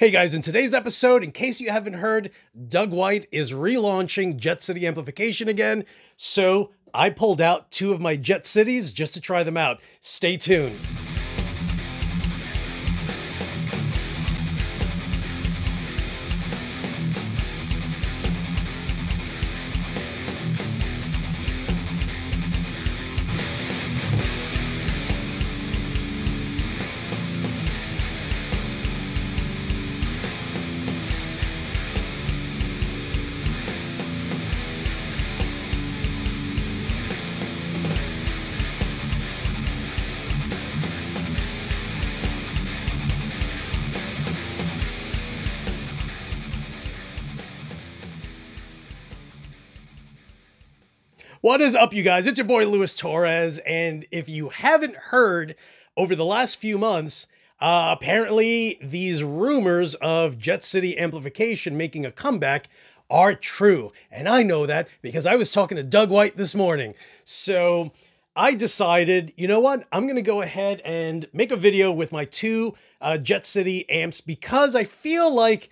Hey guys, in today's episode, in case you haven't heard, Doug White is relaunching Jet City Amplification again. So I pulled out two of my Jet Cities just to try them out. Stay tuned. What is up, you guys? It's your boy Louis Torres. And if you haven't heard over the last few months, uh, apparently these rumors of Jet City amplification making a comeback are true. And I know that because I was talking to Doug White this morning. So I decided, you know what? I'm going to go ahead and make a video with my two uh, Jet City amps because I feel like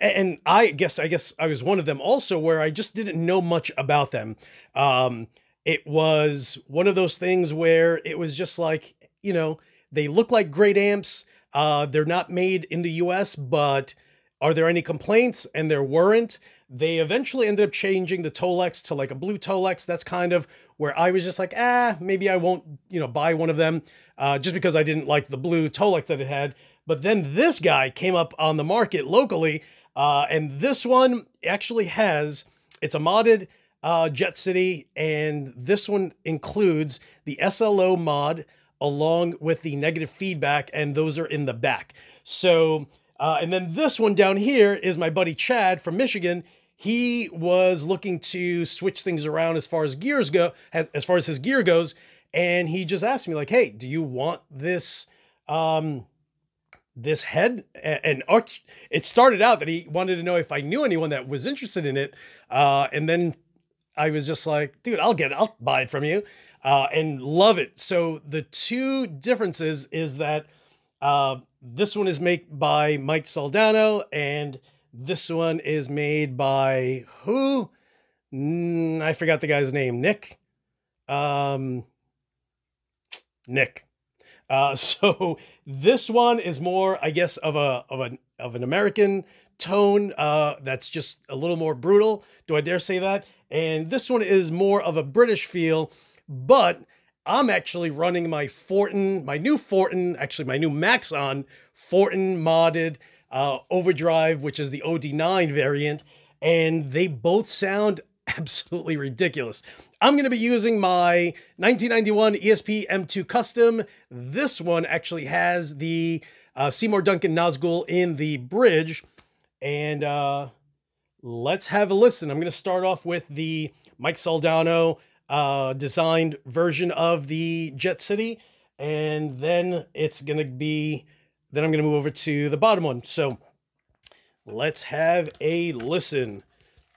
and I guess I guess I was one of them also where I just didn't know much about them. Um, it was one of those things where it was just like you know they look like great amps. Uh, they're not made in the U.S., but are there any complaints? And there weren't. They eventually ended up changing the Tolex to like a blue Tolex. That's kind of where I was just like, ah, maybe I won't, you know, buy one of them uh, just because I didn't like the blue Tolex that it had. But then this guy came up on the market locally uh, and this one actually has, it's a modded uh, Jet City, and this one includes the SLO mod along with the negative feedback, and those are in the back. So, uh, and then this one down here is my buddy Chad from Michigan. He was looking to switch things around as far as gears go, as far as his gear goes, and he just asked me like, "Hey, do you want this?" Um, this head and it started out that he wanted to know if I knew anyone that was interested in it. Uh, and then I was just like, dude, I'll get it. I'll buy it from you uh, and love it. So the two differences is that uh, this one is made by Mike Soldano and this one is made by who? Mm, I forgot the guy's name. Nick. Um, Nick. Uh, so this one is more, I guess, of a of a of an American tone. Uh, that's just a little more brutal. Do I dare say that? And this one is more of a British feel, but I'm actually running my Fortin, my new Fortin, actually my new Maxon Fortin modded uh, overdrive, which is the OD9 variant, and they both sound absolutely ridiculous. I'm going to be using my 1991 ESP M2 Custom. This one actually has the uh, Seymour Duncan Nazgul in the bridge. And uh, let's have a listen. I'm going to start off with the Mike Soldano uh, designed version of the Jet City. And then it's going to be, then I'm going to move over to the bottom one. So let's have a listen.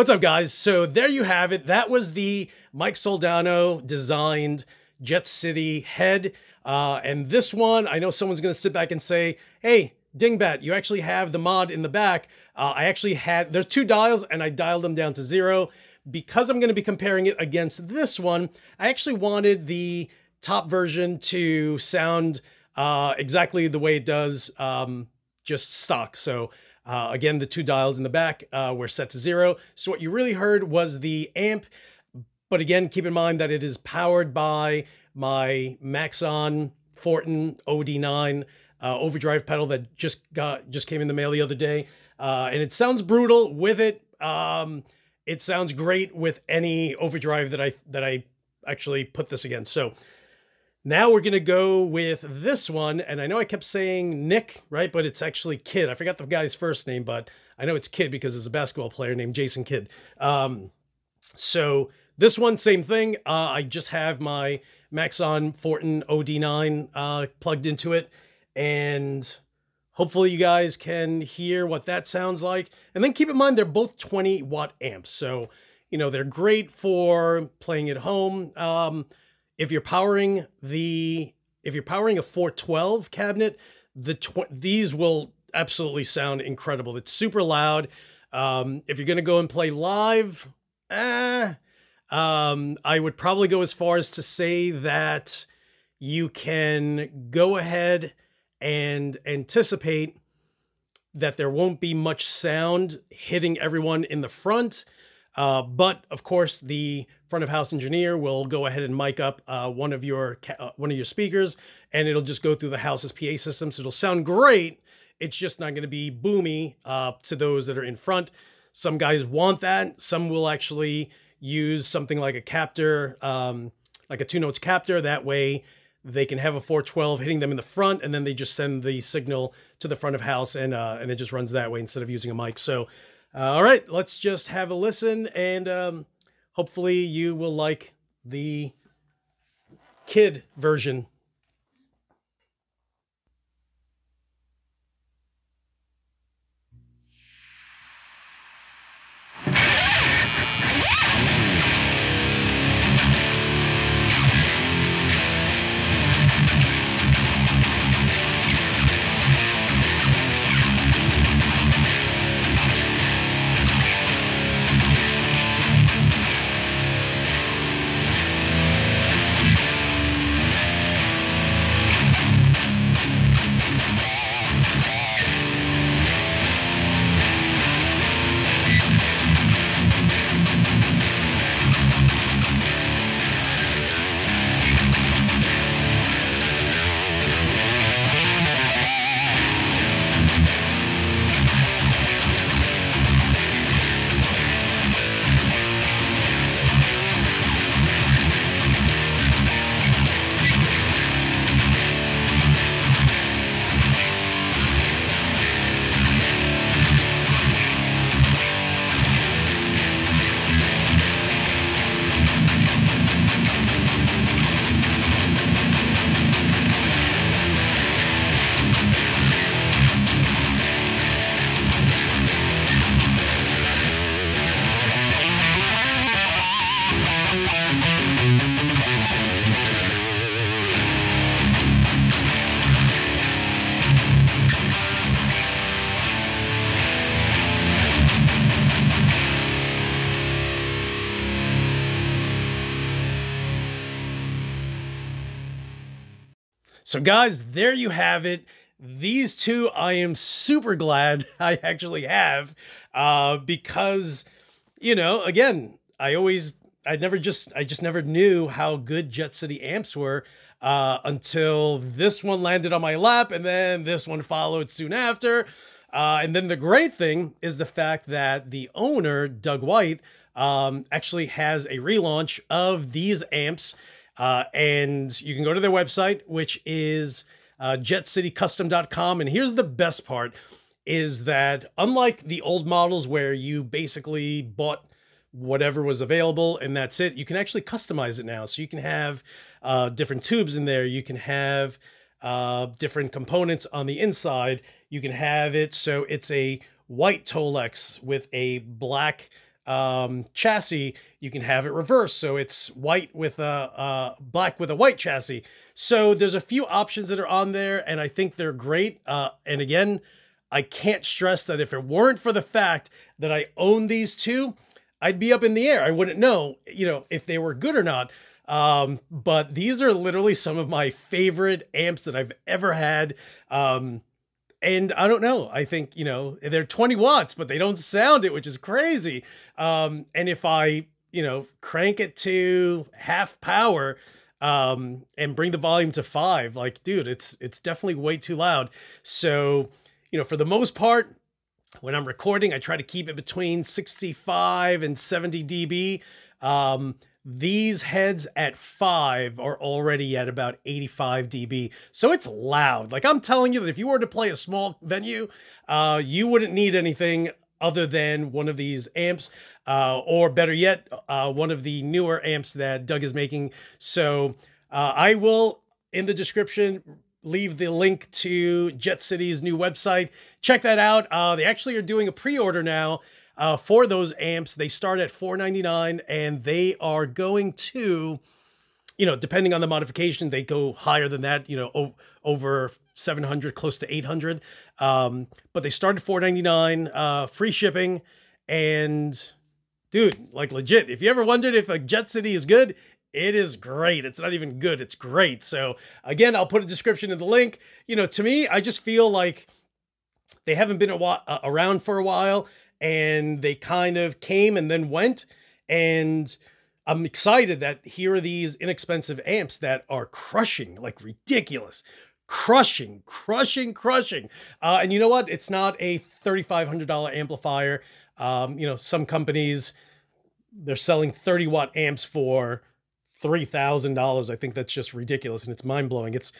What's up, guys? So there you have it. That was the Mike Soldano designed Jet City head. Uh, and this one, I know someone's going to sit back and say, hey, Dingbat, you actually have the mod in the back. Uh, I actually had, there's two dials and I dialed them down to zero. Because I'm going to be comparing it against this one, I actually wanted the top version to sound uh, exactly the way it does, um, just stock. So uh, again, the two dials in the back uh, were set to zero. So what you really heard was the amp. But again, keep in mind that it is powered by my Maxon Fortin OD9 uh, overdrive pedal that just got just came in the mail the other day, uh, and it sounds brutal with it. Um, it sounds great with any overdrive that I that I actually put this against. So now we're gonna go with this one, and I know I kept saying Nick, right? But it's actually Kidd. I forgot the guy's first name, but I know it's Kidd because it's a basketball player named Jason Kidd. Um, so this one, same thing. Uh, I just have my Maxon Fortin OD9 uh, plugged into it, and hopefully you guys can hear what that sounds like. And then keep in mind they're both 20 watt amps, so you know they're great for playing at home. Um, if you're powering the if you're powering a 412 cabinet, the tw- these will absolutely sound incredible. It's super loud. Um, if you're gonna go and play live, eh, um, I would probably go as far as to say that you can go ahead and anticipate that there won't be much sound hitting everyone in the front. Uh, but of course, the front of house engineer will go ahead and mic up uh, one of your uh, one of your speakers, and it'll just go through the house's PA system. So it'll sound great. It's just not going to be boomy uh, to those that are in front. Some guys want that. Some will actually use something like a Captor, um, like a Two Notes Captor. That way, they can have a 412 hitting them in the front, and then they just send the signal to the front of house, and uh, and it just runs that way instead of using a mic. So all right, let's just have a listen, and um, hopefully you will like the Kidd version So, guys, there you have it. These two I am super glad I actually have uh, because, you know, again, I always, I never just, I just never knew how good Jet City amps were uh, until this one landed on my lap and then this one followed soon after. Uh, and then the great thing is the fact that the owner, Doug White, um, actually has a relaunch of these amps uh, and you can go to their website, which is uh, jetcitycustom.com. And here's the best part is that unlike the old models where you basically bought whatever was available and that's it, you can actually customize it now. So you can have uh, different tubes in there. You can have uh, different components on the inside. You can have it so it's a white Tolex with a black um, chassis, you can have it reversed. So it's white with a uh, black with a white chassis. So there's a few options that are on there, and I think they're great. Uh, and again, I can't stress that if it weren't for the fact that I own these two, I'd be up in the air. I wouldn't know, you know, if they were good or not. Um, but these are literally some of my favorite amps that I've ever had. Um, and I don't know. I think, you know, they're 20 watts, but they don't sound it, which is crazy. Um, and if I, you know, crank it to half power, um, and bring the volume to five, like, dude, it's, it's definitely way too loud. So, you know, for the most part, when I'm recording, I try to keep it between 65 and 70 dB. Um, these heads at five are already at about 85 dB. So it's loud. Like I'm telling you that if you were to play a small venue, uh, you wouldn't need anything other than one of these amps, uh, or better yet, uh, one of the newer amps that Doug is making. So uh, I will, in the description, leave the link to Jet City's new website. Check that out. Uh, they actually are doing a pre-order now uh, for those amps. They start at 499 and they are going to, you know, depending on the modification, they go higher than that, you know, over 700, close to 800. Um, but they start at 499, uh, free shipping. And dude, like legit, if you ever wondered if a Jet City is good, it is great. It's not even good. It's great. So again, I'll put a description in the link. You know, to me, I just feel like they haven't been a uh, around for a while and they kind of came and then went. And I'm excited that here are these inexpensive amps that are crushing, like ridiculous, crushing, crushing, crushing. Uh, and you know what? It's not a $3,500 amplifier. Um, you know, some companies, they're selling 30 watt amps for $3,000. I think that's just ridiculous and it's mind blowing. It's,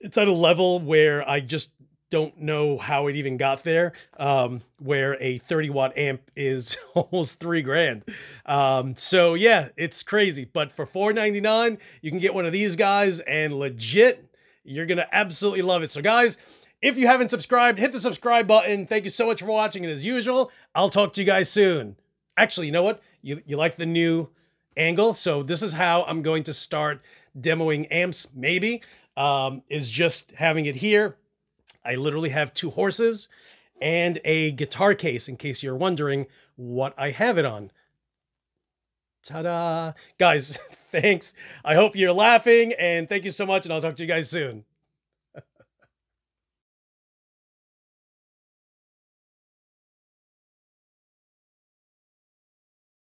it's at a level where I just don't know how it even got there, um, where a 30 watt amp is almost three grand. Um, so yeah, it's crazy. But for 4.99, you can get one of these guys, and legit, you're gonna absolutely love it. So guys. If you haven't subscribed, hit the subscribe button. Thank you so much for watching. And as usual, I'll talk to you guys soon. Actually, you know what? You, you like the new angle? So this is how I'm going to start demoing amps, maybe, um, is just having it here I literally have two horses and a guitar case in case you're wondering what I have it on. Ta-da! Guys, thanks. I hope you're laughing and thank you so much and I'll talk to you guys soon.